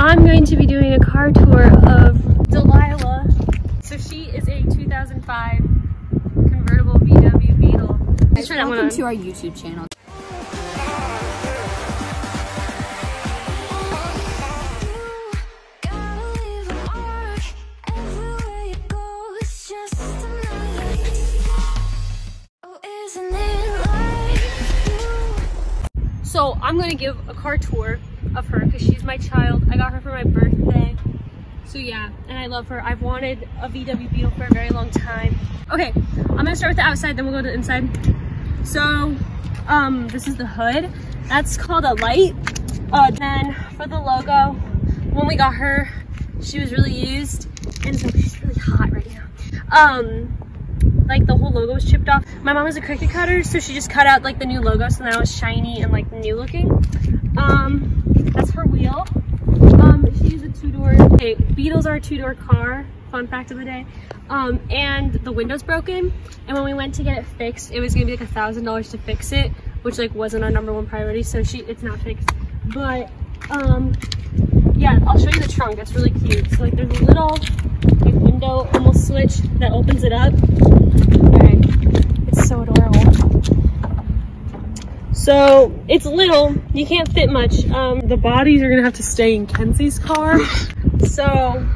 I'm going to be doing a car tour of Delilah. So she is a 2005 convertible VW Beetle. Welcome to our YouTube channel. Gotta leave a mark everywhere you go. It's just another. Isn't it like you? So I'm gonna give a car tour of her because she's my child. I got her for my birthday. So yeah, and I love her. I've wanted a VW Beetle for a very long time. Okay, I'm gonna start with the outside, then we'll go to the inside. So, um, this is the hood. That's called a light. Uh, then for the logo, when we got her, she was really used, and so she's really hot right now. Um, like the whole logo was chipped off. My mom is a Cricut cutter, so she just cut out like the new logo, so now it's shiny and like new looking. Um, that's her wheel. Um, she's a two-door. Beetles are a two-door car. Fun fact of the day. Um, and the window's broken. And when we went to get it fixed, it was gonna be like a thousand dollars to fix it, which like wasn't our number one priority. So she, it's not fixed. But um, yeah, I'll show you the trunk. It's really cute. So like there's a little like window almost switch that opens it up. It's so adorable. So it's little, you can't fit much. Um, the bodies are gonna have to stay in Kenzy's car. So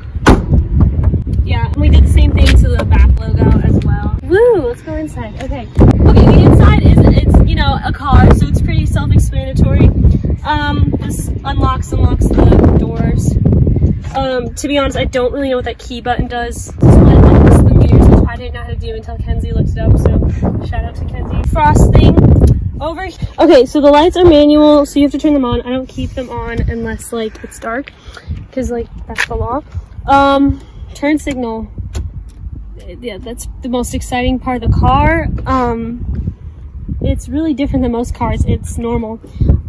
yeah, we did the same thing to the back logo as well. Woo, let's go inside. Okay, okay, the inside is, it's, you know, a car, so it's pretty self-explanatory. Um, this unlocks, and locks the doors. Um, to be honest, I don't really know what that key button does. I didn't know how to do until Kenzy looked it up, so shout out to Kenzy. Frost thing over Okay, so the lights are manual, so you have to turn them on. I don't keep them on unless like it's dark, because like that's the law. Um, turn signal. Yeah, that's the most exciting part of the car. Um, it's really different than most cars. It's normal.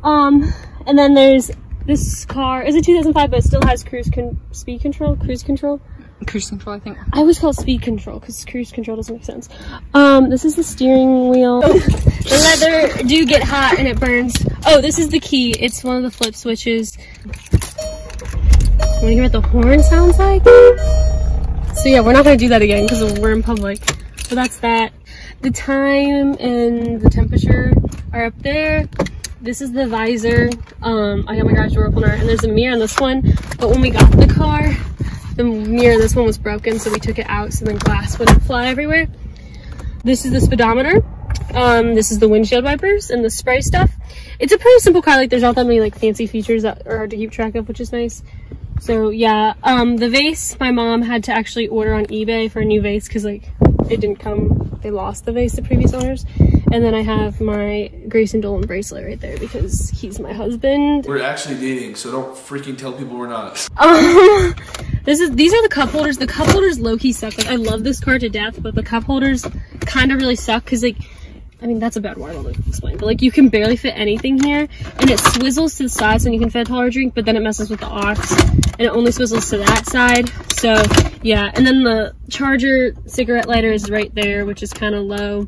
Um, and then there's this car. Is a 2005, but it still has cruise con- speed control, cruise control. Cruise control, I think. I always call it speed control because cruise control doesn't make sense. Um, this is the steering wheel. the leather do get hot and it burns. Oh, this is the key. It's one of the flip switches. Want to hear what the horn sounds like? So yeah, we're not gonna do that again because we're in public. So that's that. The time and the temperature are up there. This is the visor. Um, I got my garage door opener and there's a mirror on this one. But when we got the car, the mirror, this one was broken, so we took it out so the glass wouldn't fly everywhere. This is the speedometer. Um, this is the windshield wipers and the spray stuff. It's a pretty simple car. Like there's not that many like fancy features that are hard to keep track of, which is nice. So yeah, um, the vase, my mom had to actually order on eBay for a new vase because like it didn't come, they lost the vase, the previous owners. And then I have my Grayson Dolan bracelet right there because he's my husband. We're actually dating, so don't freaking tell people we're not. Um, this is these are the cup holders. The cup holders low key suck. Like I love this car to death, but the cup holders kind of really suck because like, I mean that's a bad word. I'll explain. But like you can barely fit anything here, and it swizzles to the sides and you can fit a taller drink, but then it messes with the aux, and it only swizzles to that side. So yeah, and then the charger cigarette lighter is right there, which is kind of low.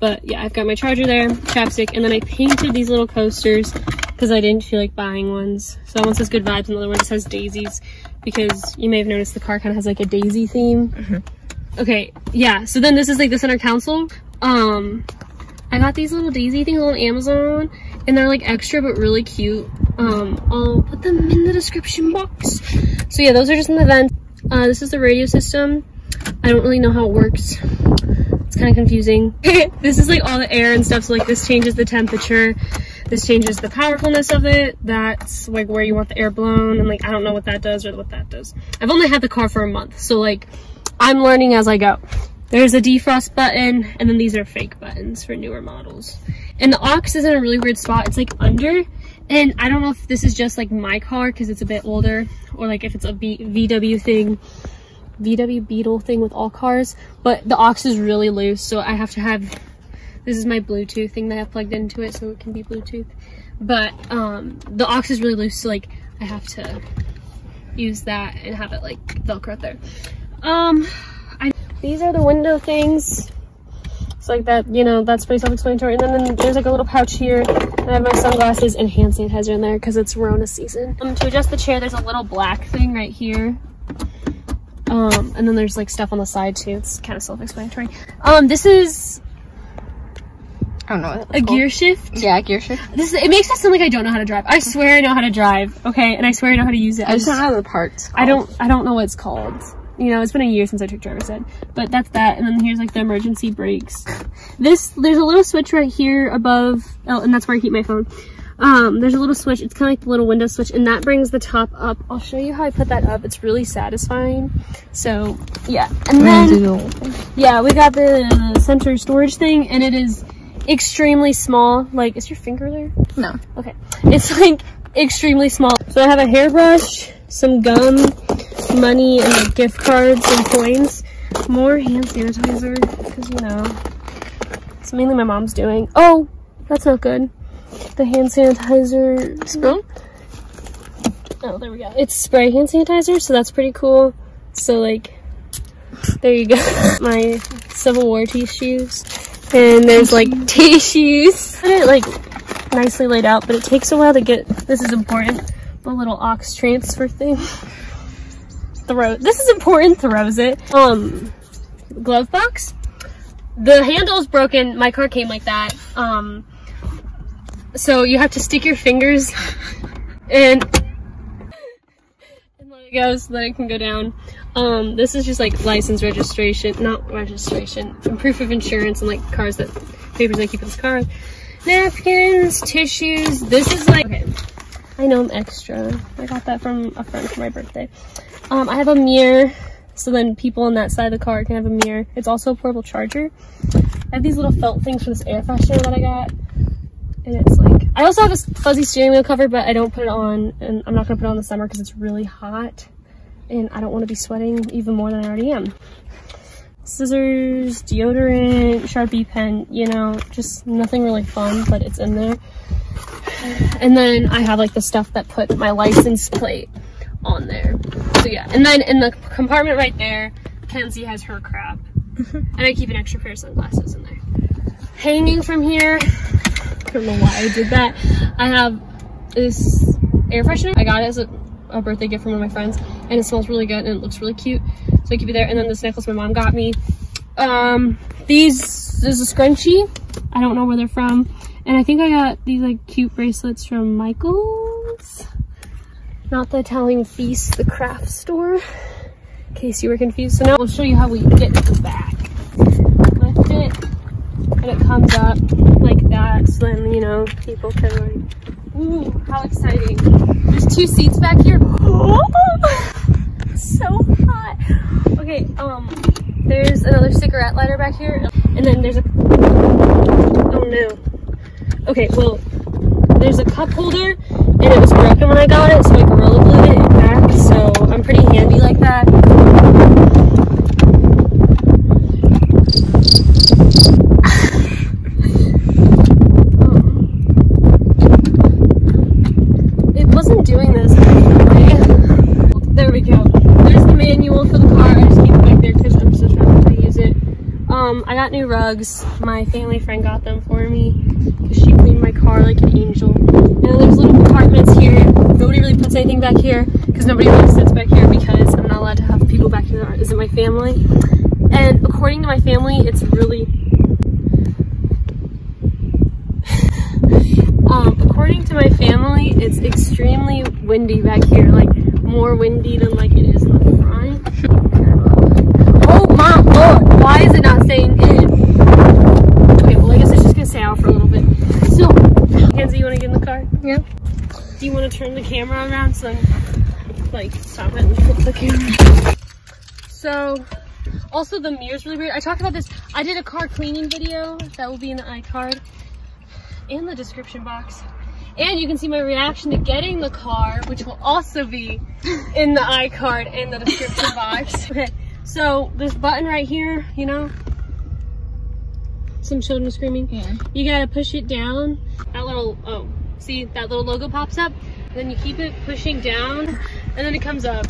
But yeah, I've got my charger there, chapstick, and then I painted these little coasters because I didn't feel like buying ones. So that one says good vibes and the other one has daisies because you may have noticed the car kind of has like a daisy theme. Okay, yeah, so then this is like the center console. Um, I got these little daisy things on Amazon and they're like extra but really cute. Um, I'll put them in the description box. So yeah, those are just in the vent. Uh, this is the radio system. I don't really know how it works. It's kind of confusing. this is like all the air and stuff. So like this changes the temperature. This changes the powerfulness of it. That's like where you want the air blown. And like, I don't know what that does or what that does. I've only had the car for a month. So like, I'm learning as I go. There's a defrost button. And then these are fake buttons for newer models. And the aux is in a really weird spot. It's like under. And I don't know if this is just like my car because it's a bit older. Or like if it's a v VW thing. VW Beetle thing with all cars, but the aux is really loose, so I have to have, this is my Bluetooth thing that I have plugged into it, so it can be Bluetooth, but um, the aux is really loose, so like, I have to use that and have it like Velcro there. Um, I, these are the window things, it's like that, you know, that's pretty self-explanatory, and then, then there's like a little pouch here I have my sunglasses and hand sanitizer in there because it's Rona season. Um, to adjust the chair, there's a little black thing right here. Um, and then there's like stuff on the side too. It's kind of self-explanatory. Um, this is I don't know. What a gear shift. Yeah, gear shift. This is, it makes it sound like I don't know how to drive. I swear I know how to drive. Okay, and I swear I know how to use it. I just don't know the parts. I don't I don't know what it's called. You know, it's been a year since I took driver's ed. But that's that. And then here's like the emergency brakes. This there's a little switch right here above oh and that's where I keep my phone. Um, there's a little switch, it's kinda like the little window switch, and that brings the top up. I'll show you how I put that up. It's really satisfying. So yeah. And then yeah, we got the center storage thing and it is extremely small. Like is your finger there? No. Okay. It's like extremely small. So I have a hairbrush, some gum, money, and like gift cards and coins. More hand sanitizer, because you know, it's mainly my mom's doing. Oh, that's not good. The hand sanitizer. Spoon? Oh, there we go. It's spray hand sanitizer, so that's pretty cool. So like, there you go. my Civil War tissues. And there's like tissues. Got it like nicely laid out, but it takes a while to get, this is important, the little aux transfer thing. Throw, this is important, throws it. Um, glove box. The handle's broken. My car came like that. Um, so you have to stick your fingers and go so that it can go down. Um, this is just like license registration, not registration, and proof of insurance and like cars that papers I keep in this car. Napkins, tissues. This is like okay. I know I'm extra. I got that from a friend for my birthday. Um, I have a mirror, so then people on that side of the car can have a mirror. It's also a portable charger. I have these little felt things for this air freshener that I got. And it's like, I also have a fuzzy steering wheel cover, but I don't put it on, and I'm not gonna put it on the summer because it's really hot. And I don't wanna be sweating even more than I already am. Scissors, deodorant, Sharpie pen, you know, just nothing really fun, but it's in there. And then I have like the stuff that put my license plate on there. So yeah, and then in the compartment right there, Kenzy has her crap. and I keep an extra pair of sunglasses in there. Hanging from here, don't know why I did that. I have this air freshener. I got it as a, a birthday gift from one of my friends and it smells really good and it looks really cute. So I keep it there. And then this necklace my mom got me. Um, these, this is a scrunchie. I don't know where they're from. And I think I got these like cute bracelets from Michael's. Not the Italian Feast, the craft store. In case you were confused. So now I'll show you how we get to the back. Lift it and it comes up like So then, you know, people can like, ooh, how exciting. There's two seats back here. so hot. Okay, um, there's another cigarette lighter back here. And then there's a, oh no. Okay, well, there's a cup holder and it was broken when I got it, so I gorilla glued it back. So I'm pretty handy like that. It wasn't doing this. There we go. There's the manual for the car. I just keep it back there because I'm so sure to use it. Um, I got new rugs. My family friend got them for me because she cleaned my car like an angel. And there's little compartments here. Nobody really puts anything back here because nobody really sits back here because I'm not allowed to have people back here that isn't my family. And according to my family, it's really um, according to my family, it's extremely windy back here, like more windy than like it is in the front. Oh my lord, why is it not saying in? Okay, well I guess it's just gonna stay out for a little bit. So, Kenzy, you wanna get in the car? Yeah. Do you wanna turn the camera around so then, like, stop it and flip the camera? So, also the mirror's really weird. I talked about this, I did a car cleaning video that will be in the iCard in the description box. And you can see my reaction to getting the car, which will also be in the iCard in the description box. Okay, so this button right here, you know, some children screaming. Yeah. You gotta push it down. That little, oh, see that little logo pops up? then you keep it pushing down and then it comes up.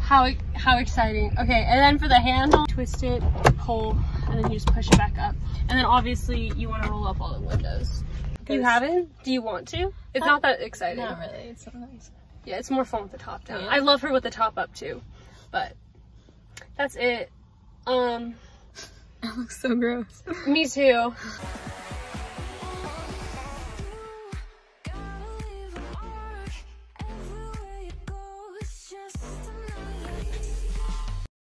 How, how exciting. Okay, and then for the handle, twist it, pull, and then you just push it back up. And then obviously you want to roll up all the windows. You haven't? Do you want to? It's uh, not that exciting. Not really. It's. Yeah, it's more fun with the top down. Yeah. I love her with the top up too, but that's it. Um, I look so gross. Me too.